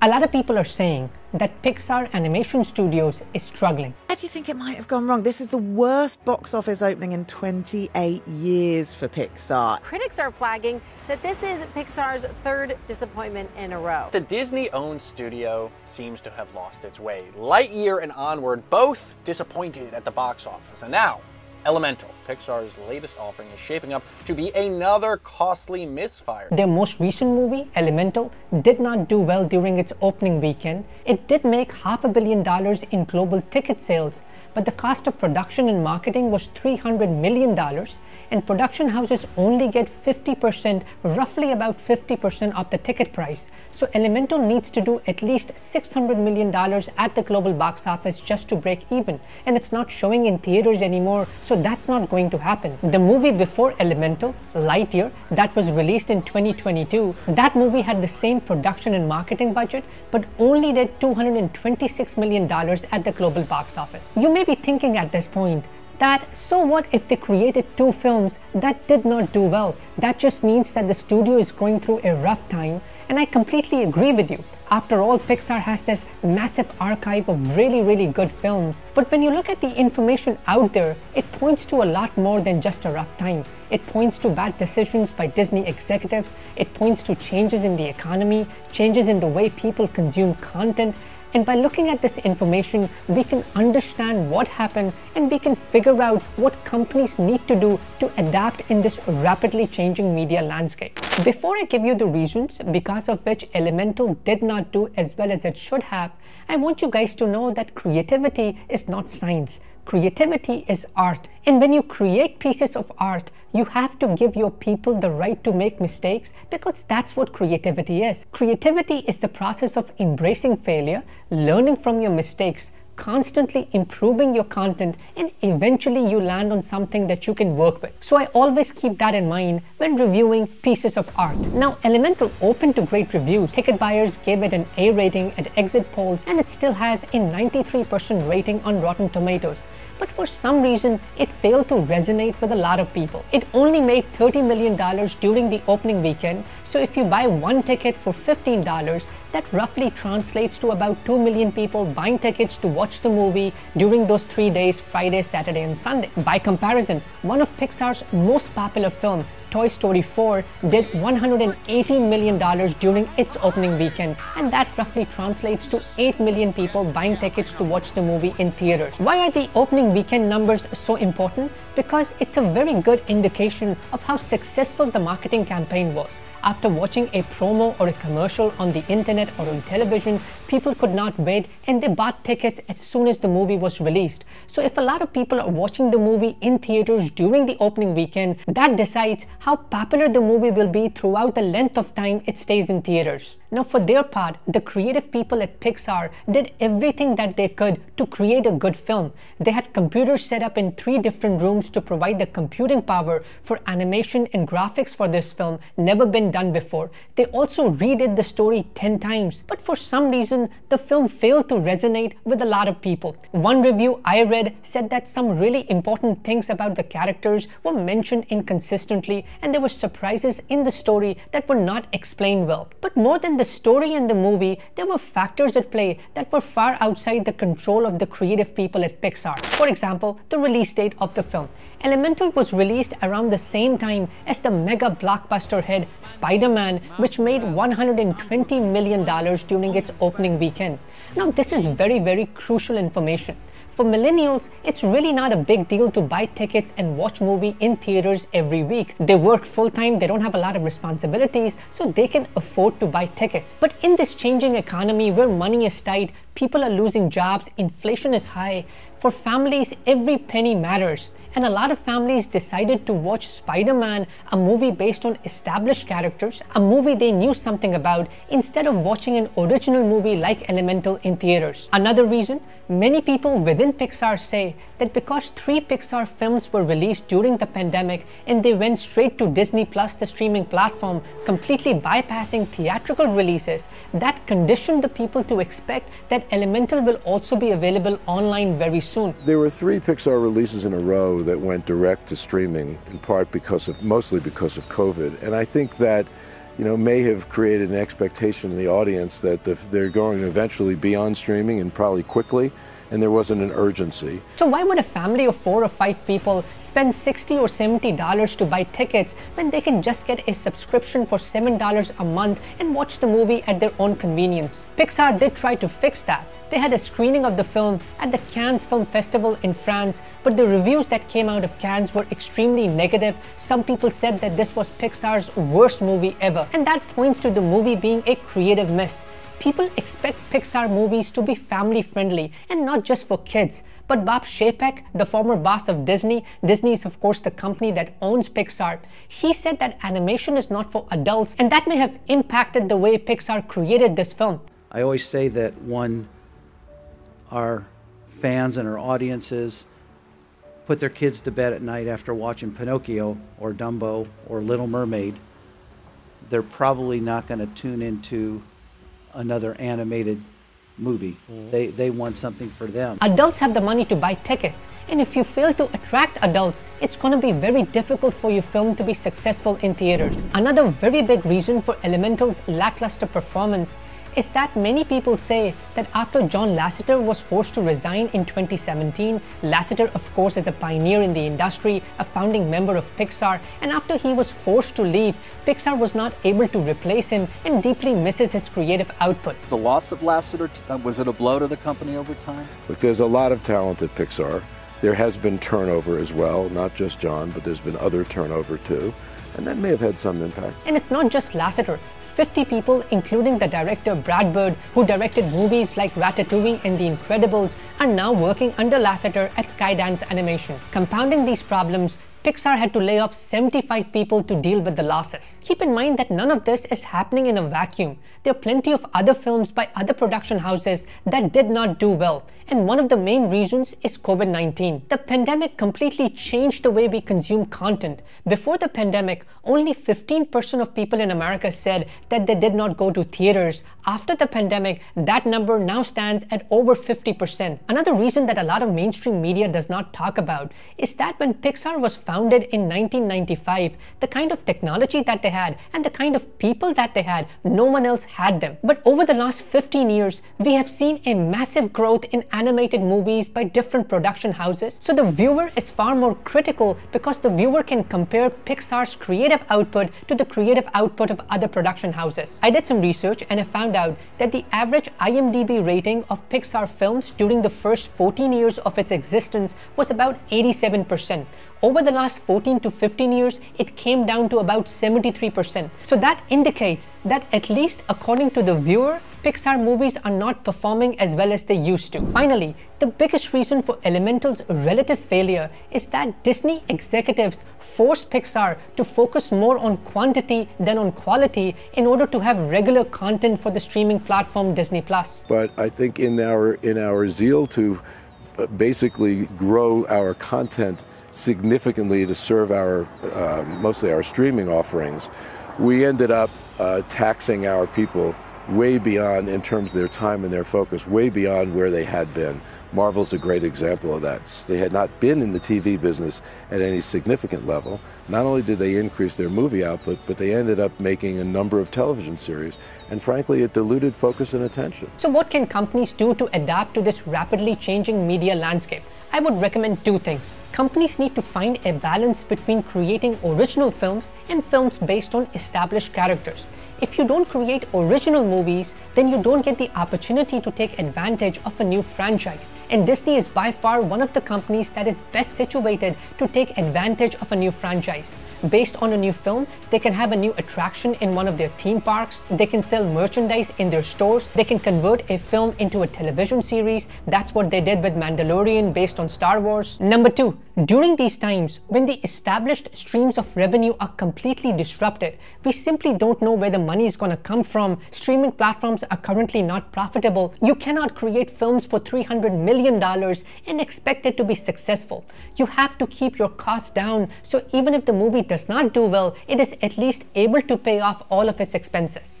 A lot of people are saying that Pixar Animation Studios is struggling. How do you think it might have gone wrong? This is the worst box office opening in 28 years for Pixar. Critics are flagging that this is Pixar's third disappointment in a row. The Disney owned studio seems to have lost its way. Lightyear and Onward both disappointed at the box office. And now, Elemental, Pixar's latest offering, is shaping up to be another costly misfire. Their most recent movie, Elemental, did not do well during its opening weekend. It did make half a billion dollars in global ticket sales, but the cost of production and marketing was $300 million, and production houses only get 50%, roughly about 50% of the ticket price. So Elemental needs to do at least $600 million at the global box office just to break even. And it's not showing in theaters anymore, so that's not going to happen. The movie before Elemental, Lightyear, that was released in 2022, that movie had the same production and marketing budget, but only did $226 million at the global box office. You may be thinking at this point, that so what if they created two films that did not do well? That just means that the studio is going through a rough time and I completely agree with you. After all, Pixar has this massive archive of really, really good films. But when you look at the information out there, it points to a lot more than just a rough time. It points to bad decisions by Disney executives. It points to changes in the economy, changes in the way people consume content, and by looking at this information, we can understand what happened and we can figure out what companies need to do to adapt in this rapidly changing media landscape. Before I give you the reasons because of which Elemental did not do as well as it should have, I want you guys to know that creativity is not science. Creativity is art. And when you create pieces of art, you have to give your people the right to make mistakes because that's what creativity is. Creativity is the process of embracing failure, learning from your mistakes, constantly improving your content and eventually you land on something that you can work with. So I always keep that in mind when reviewing pieces of art. Now Elemental opened to great reviews. Ticket buyers gave it an A rating at exit polls and it still has a 93% rating on Rotten Tomatoes but for some reason it failed to resonate with a lot of people. It only made $30 million during the opening weekend, so if you buy one ticket for $15, that roughly translates to about 2 million people buying tickets to watch the movie during those three days, Friday, Saturday, and Sunday. By comparison, one of Pixar's most popular films, Toy Story 4 did $180 million during its opening weekend, and that roughly translates to 8 million people buying tickets to watch the movie in theaters. Why are the opening weekend numbers so important? Because it's a very good indication of how successful the marketing campaign was. After watching a promo or a commercial on the internet or on television, people could not wait and they bought tickets as soon as the movie was released. So if a lot of people are watching the movie in theaters during the opening weekend, that decides how popular the movie will be throughout the length of time it stays in theaters. Now for their part, the creative people at Pixar did everything that they could to create a good film. They had computers set up in three different rooms to provide the computing power for animation and graphics for this film, never been done before. They also redid the story 10 times, but for some reason, the film failed to resonate with a lot of people. One review I read said that some really important things about the characters were mentioned inconsistently and there were surprises in the story that were not explained well. But more than the story and the movie, there were factors at play that were far outside the control of the creative people at Pixar. For example, the release date of the film. Elemental was released around the same time as the mega blockbuster hit Spider-Man, which made $120 million during its opening weekend. Now, this is very, very crucial information. For millennials, it's really not a big deal to buy tickets and watch movie in theaters every week. They work full-time, they don't have a lot of responsibilities, so they can afford to buy tickets. But in this changing economy where money is tight, people are losing jobs, inflation is high, for families, every penny matters. And a lot of families decided to watch Spider-Man, a movie based on established characters, a movie they knew something about, instead of watching an original movie like Elemental in theaters. Another reason, many people within Pixar say that because three Pixar films were released during the pandemic and they went straight to Disney Plus, the streaming platform, completely bypassing theatrical releases, that conditioned the people to expect that Elemental will also be available online very soon. There were three Pixar releases in a row that went direct to streaming, in part because of, mostly because of COVID. And I think that you know, may have created an expectation in the audience that the, they're going to eventually be on streaming and probably quickly, and there wasn't an urgency. So why would a family of four or five people spend 60 or 70 dollars to buy tickets when they can just get a subscription for seven dollars a month and watch the movie at their own convenience pixar did try to fix that they had a screening of the film at the Cannes Film Festival in France, but the reviews that came out of Cannes were extremely negative. Some people said that this was Pixar's worst movie ever, and that points to the movie being a creative miss. People expect Pixar movies to be family friendly and not just for kids. But Bob Chapek, the former boss of Disney, Disney is of course the company that owns Pixar, he said that animation is not for adults and that may have impacted the way Pixar created this film. I always say that one, our fans and our audiences put their kids to bed at night after watching Pinocchio or Dumbo or Little Mermaid, they're probably not going to tune into another animated movie. Mm. They, they want something for them. Adults have the money to buy tickets. And if you fail to attract adults, it's going to be very difficult for your film to be successful in theaters. Another very big reason for Elemental's lackluster performance is that many people say that after John Lasseter was forced to resign in 2017, Lasseter of course is a pioneer in the industry, a founding member of Pixar, and after he was forced to leave, Pixar was not able to replace him and deeply misses his creative output. The loss of Lasseter, uh, was it a blow to the company over time? Look, there's a lot of talent at Pixar. There has been turnover as well, not just John, but there's been other turnover too. And that may have had some impact. And it's not just Lasseter. 50 people, including the director Brad Bird, who directed movies like Ratatouille and The Incredibles, are now working under Lasseter at Skydance Animation. Compounding these problems, Pixar had to lay off 75 people to deal with the losses. Keep in mind that none of this is happening in a vacuum. There are plenty of other films by other production houses that did not do well, and one of the main reasons is COVID-19. The pandemic completely changed the way we consume content. Before the pandemic, only 15% of people in America said that they did not go to theaters. After the pandemic, that number now stands at over 50%. Another reason that a lot of mainstream media does not talk about is that when Pixar was founded in 1995, the kind of technology that they had and the kind of people that they had, no one else had them. But over the last 15 years, we have seen a massive growth in animated movies by different production houses. So the viewer is far more critical because the viewer can compare Pixar's creative output to the creative output of other production houses. I did some research and I found out that the average IMDb rating of Pixar films during the first 14 years of its existence was about 87%. Over the last 14 to 15 years, it came down to about 73%. So that indicates that at least according to the viewer, Pixar movies are not performing as well as they used to. Finally, the biggest reason for Elemental's relative failure is that Disney executives forced Pixar to focus more on quantity than on quality in order to have regular content for the streaming platform Disney Plus. But I think in our in our zeal to uh, basically grow our content significantly to serve our, uh, mostly our streaming offerings, we ended up uh, taxing our people way beyond, in terms of their time and their focus, way beyond where they had been. Marvel's a great example of that. They had not been in the TV business at any significant level. Not only did they increase their movie output, but they ended up making a number of television series. And frankly, it diluted focus and attention. So, what can companies do to adapt to this rapidly changing media landscape? I would recommend two things. Companies need to find a balance between creating original films and films based on established characters. If you don't create original movies, then you don't get the opportunity to take advantage of a new franchise. And Disney is by far one of the companies that is best situated to take advantage of a new franchise based on a new film, they can have a new attraction in one of their theme parks, they can sell merchandise in their stores, they can convert a film into a television series. That's what they did with Mandalorian based on Star Wars. Number two, during these times, when the established streams of revenue are completely disrupted, we simply don't know where the money is going to come from. Streaming platforms are currently not profitable. You cannot create films for $300 million and expect it to be successful. You have to keep your costs down, so even if the movie does not do well, it is at least able to pay off all of its expenses.